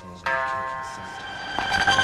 himself.